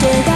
け